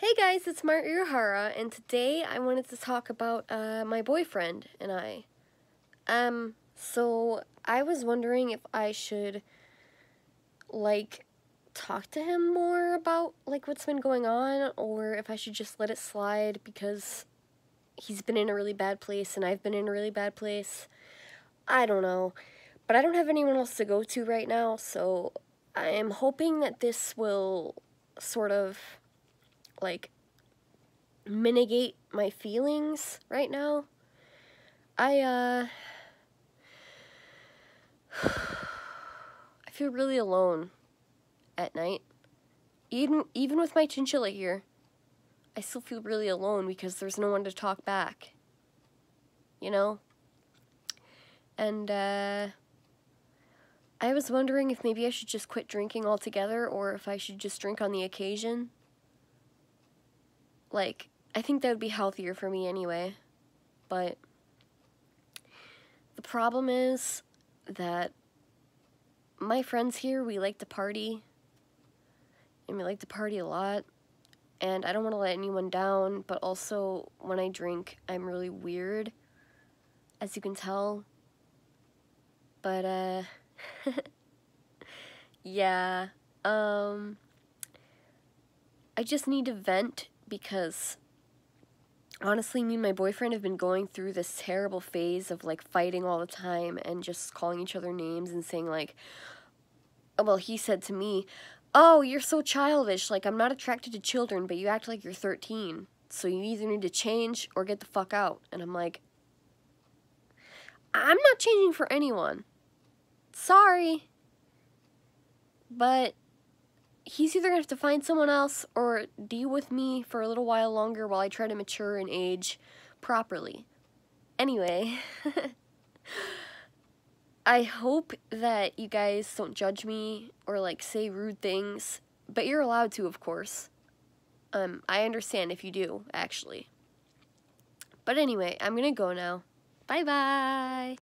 Hey guys, it's Mart Uehara, and today I wanted to talk about uh, my boyfriend and I. Um, so I was wondering if I should, like, talk to him more about, like, what's been going on, or if I should just let it slide because he's been in a really bad place and I've been in a really bad place. I don't know. But I don't have anyone else to go to right now, so I am hoping that this will sort of like mitigate my feelings right now. I uh I feel really alone at night. Even even with my chinchilla here, I still feel really alone because there's no one to talk back. You know? And uh I was wondering if maybe I should just quit drinking altogether or if I should just drink on the occasion. Like, I think that would be healthier for me anyway. But the problem is that my friends here, we like to party. And we like to party a lot. And I don't want to let anyone down, but also when I drink, I'm really weird, as you can tell. But, uh, yeah, um, I just need to vent because honestly, me and my boyfriend have been going through this terrible phase of like fighting all the time and just calling each other names and saying, like, well, he said to me, Oh, you're so childish. Like, I'm not attracted to children, but you act like you're 13. So you either need to change or get the fuck out. And I'm like, I'm not changing for anyone. Sorry. But he's either to have to find someone else or deal with me for a little while longer while I try to mature and age properly. Anyway, I hope that you guys don't judge me or like say rude things, but you're allowed to, of course. Um, I understand if you do, actually. But anyway, I'm gonna go now. Bye bye!